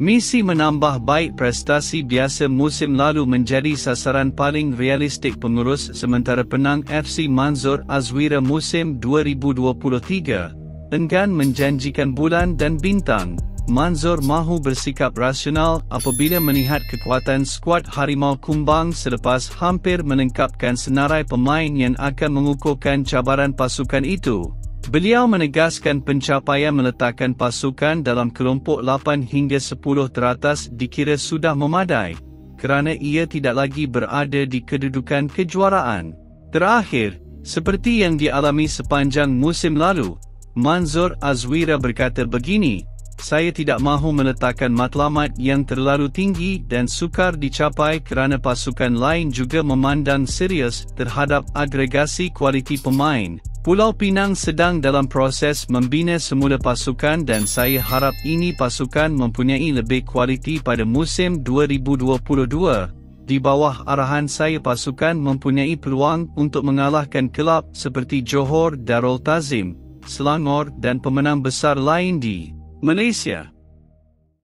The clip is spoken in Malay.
Misi menambah baik prestasi biasa musim lalu menjadi sasaran paling realistik pengurus sementara penang FC Manzur Azwira musim 2023 enggan menjanjikan bulan dan bintang. Manzur mahu bersikap rasional apabila melihat kekuatan skuad Harimau Kumbang selepas hampir menengkapkan senarai pemain yang akan mengukuhkan cabaran pasukan itu. Beliau menegaskan pencapaian meletakkan pasukan dalam kelompok 8 hingga 10 teratas dikira sudah memadai kerana ia tidak lagi berada di kedudukan kejuaraan. Terakhir, seperti yang dialami sepanjang musim lalu, Manzur Azwira berkata begini, saya tidak mahu meletakkan matlamat yang terlalu tinggi dan sukar dicapai kerana pasukan lain juga memandang serius terhadap agregasi kualiti pemain. Pulau Pinang sedang dalam proses membina semula pasukan dan saya harap ini pasukan mempunyai lebih kualiti pada musim 2022. Di bawah arahan saya pasukan mempunyai peluang untuk mengalahkan kelab seperti Johor Darul Tazim, Selangor dan pemenang besar lain di Malaysia